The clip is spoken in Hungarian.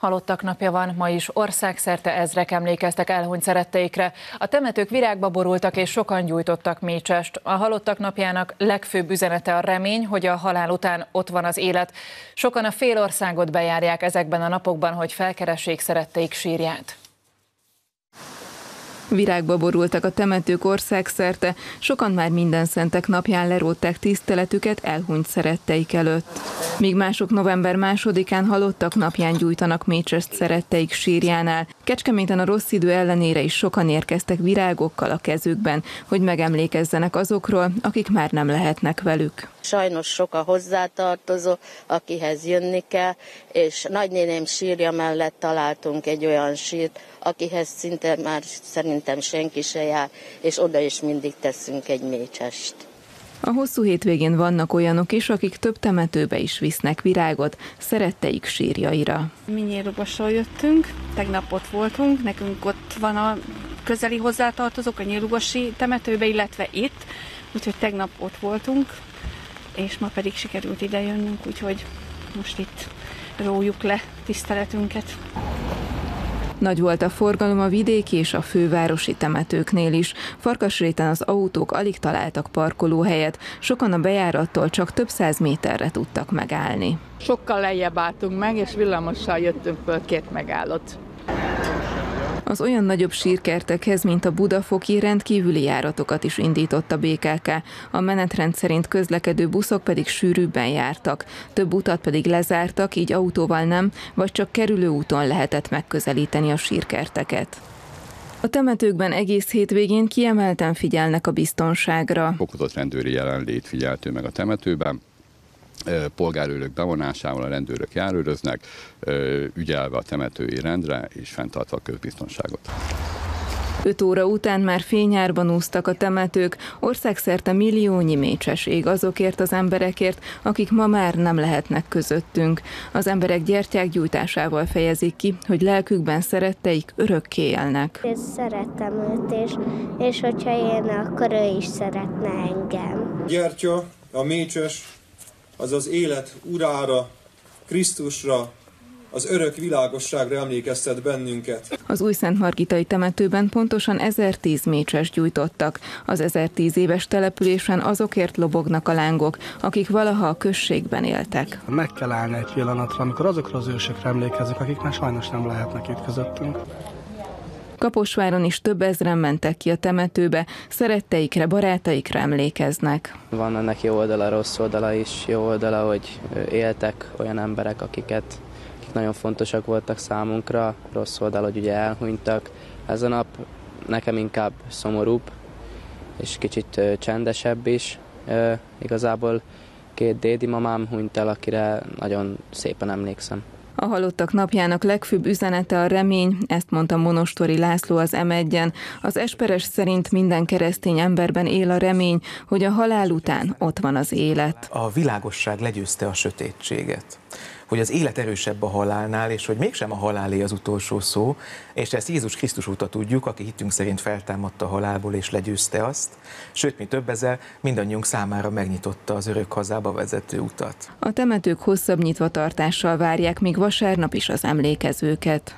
Halottak napja van, ma is országszerte ezrek emlékeztek elhunyt szeretteikre. A temetők virágba borultak és sokan gyújtottak mécsest. A halottak napjának legfőbb üzenete a remény, hogy a halál után ott van az élet. Sokan a fél országot bejárják ezekben a napokban, hogy felkeressék szeretteik sírját. Virágba borultak a temetők országszerte, sokan már minden szentek napján lerótták tiszteletüket elhunyt szeretteik előtt. Míg mások november másodikán halottak napján gyújtanak mécsest szeretteik sírjánál, Kecskeméten a rossz idő ellenére is sokan érkeztek virágokkal a kezükben, hogy megemlékezzenek azokról, akik már nem lehetnek velük. Sajnos sok a hozzátartozó, akihez jönni kell, és nagynéném sírja mellett találtunk egy olyan sírt, akihez szinte már szerintem senki se jár, és oda is mindig teszünk egy mécsest. A hosszú hétvégén vannak olyanok is, akik több temetőbe is visznek virágot szeretteik sírjaira. Mi nyílugosról jöttünk, tegnap ott voltunk, nekünk ott van a közeli hozzátartozók a nyílugosi temetőbe, illetve itt, úgyhogy tegnap ott voltunk, és ma pedig sikerült ide jönnünk, úgyhogy most itt rójuk le tiszteletünket. Nagy volt a forgalom a vidéki és a fővárosi temetőknél is. Farkasréten az autók alig találtak parkolóhelyet, sokan a bejárattól csak több száz méterre tudtak megállni. Sokkal lejjebb álltunk meg, és villamossal jöttünk föl két megállott. Az olyan nagyobb sírkertekhez, mint a Budafoki rendkívüli járatokat is indított a BKK. A menetrend szerint közlekedő buszok pedig sűrűbben jártak. Több utat pedig lezártak, így autóval nem, vagy csak kerülő úton lehetett megközelíteni a sírkerteket. A temetőkben egész hétvégén kiemelten figyelnek a biztonságra. Fokozott rendőri jelenlét figyeltő meg a temetőben polgárőrök bevonásával a rendőrök járőröznek, ügyelve a temetői rendre és fenntartva a közbiztonságot. 5 óra után már fényárban úsztak a temetők, országszerte milliónyi mécses ég azokért az emberekért, akik ma már nem lehetnek közöttünk. Az emberek gyertyák gyújtásával fejezik ki, hogy lelkükben szeretteik örökké élnek. Én szeretem őt, és, és hogyha én, akkor ő is szeretne engem. Gyertya, a mécses, az az élet urára, Krisztusra, az örök világosságra emlékeztet bennünket. Az új Szent Margitai temetőben pontosan 1010 mécses gyújtottak. Az 1010 éves településen azokért lobognak a lángok, akik valaha a községben éltek. Meg kell állni egy pillanatra, amikor azokra az ősökre emlékezik, akik már sajnos nem lehetnek itt közöttünk. Kaposváron is több ezren mentek ki a temetőbe, szeretteikre, barátaikra emlékeznek. Van ennek jó oldala, rossz oldala is. Jó oldala, hogy éltek olyan emberek, akiket akik nagyon fontosak voltak számunkra, rossz oldal, hogy ugye elhunytak. Ez a nap nekem inkább szomorúbb, és kicsit csendesebb is. Igazából két dédi mamám hunyt el, akire nagyon szépen emlékszem. A halottak napjának legfőbb üzenete a remény, ezt mondta Monostori László az m Az Esperes szerint minden keresztény emberben él a remény, hogy a halál után ott van az élet. A világosság legyőzte a sötétséget hogy az élet erősebb a halálnál, és hogy mégsem a halálé az utolsó szó, és ezt Jézus Krisztus óta tudjuk, aki hitünk szerint feltámadta a halálból és legyőzte azt, sőt, mi több ezzel mindannyiunk számára megnyitotta az örök hazába vezető utat. A temetők hosszabb nyitvatartással várják még vasárnap is az emlékezőket.